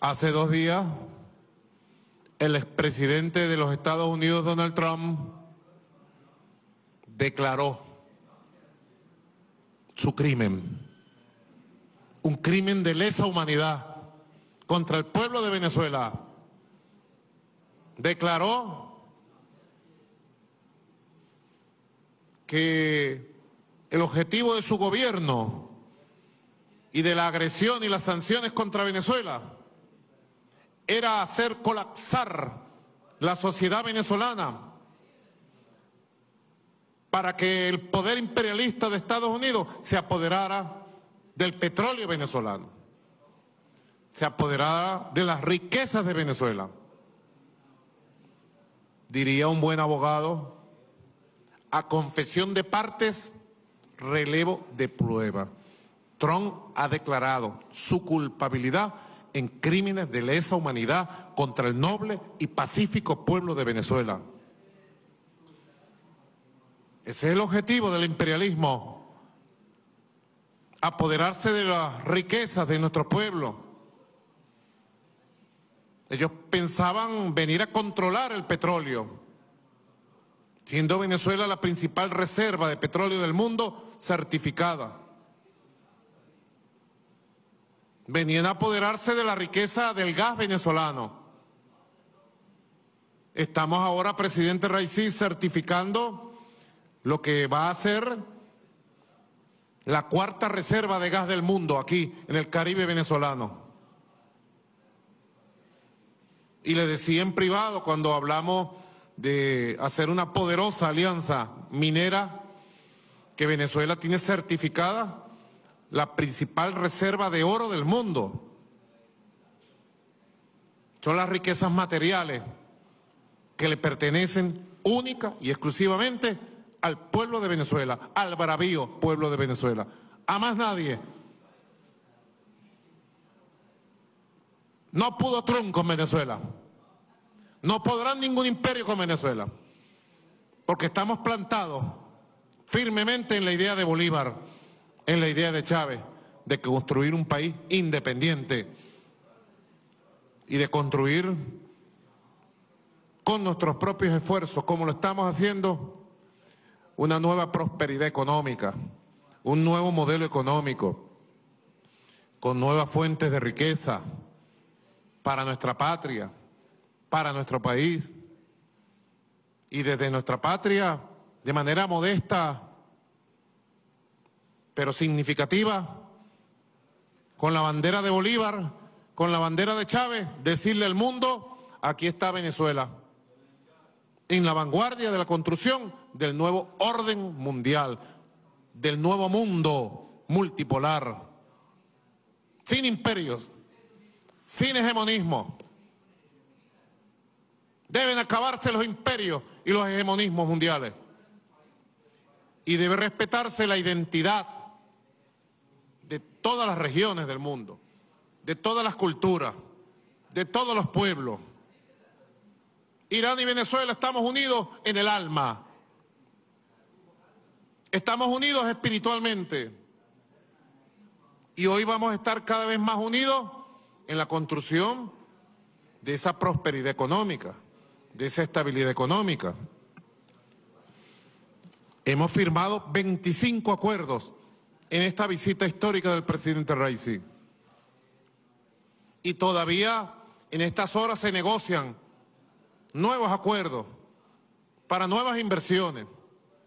Hace dos días, el expresidente de los Estados Unidos, Donald Trump, declaró su crimen, un crimen de lesa humanidad contra el pueblo de Venezuela. Declaró que el objetivo de su gobierno y de la agresión y las sanciones contra Venezuela era hacer colapsar la sociedad venezolana para que el poder imperialista de Estados Unidos se apoderara del petróleo venezolano, se apoderara de las riquezas de Venezuela. Diría un buen abogado, a confesión de partes, relevo de prueba. Trump ha declarado su culpabilidad en crímenes de lesa humanidad contra el noble y pacífico pueblo de Venezuela. Ese es el objetivo del imperialismo, apoderarse de las riquezas de nuestro pueblo. Ellos pensaban venir a controlar el petróleo, siendo Venezuela la principal reserva de petróleo del mundo certificada. Venían a apoderarse de la riqueza del gas venezolano. Estamos ahora, presidente Raisi, certificando lo que va a ser la cuarta reserva de gas del mundo aquí en el Caribe venezolano. Y le decía en privado cuando hablamos de hacer una poderosa alianza minera que Venezuela tiene certificada la principal reserva de oro del mundo. Son las riquezas materiales que le pertenecen única y exclusivamente al pueblo de Venezuela, al bravío pueblo de Venezuela, a más nadie. No pudo Trump con Venezuela. No podrá ningún imperio con Venezuela. Porque estamos plantados firmemente en la idea de Bolívar en la idea de Chávez de construir un país independiente y de construir con nuestros propios esfuerzos, como lo estamos haciendo, una nueva prosperidad económica, un nuevo modelo económico, con nuevas fuentes de riqueza para nuestra patria, para nuestro país. Y desde nuestra patria, de manera modesta, pero significativa, con la bandera de Bolívar, con la bandera de Chávez, decirle al mundo, aquí está Venezuela, en la vanguardia de la construcción del nuevo orden mundial, del nuevo mundo multipolar, sin imperios, sin hegemonismo. Deben acabarse los imperios y los hegemonismos mundiales. Y debe respetarse la identidad de todas las regiones del mundo, de todas las culturas, de todos los pueblos. Irán y Venezuela estamos unidos en el alma. Estamos unidos espiritualmente. Y hoy vamos a estar cada vez más unidos en la construcción de esa prosperidad económica, de esa estabilidad económica. Hemos firmado 25 acuerdos en esta visita histórica del presidente Raisi. Y todavía en estas horas se negocian nuevos acuerdos para nuevas inversiones.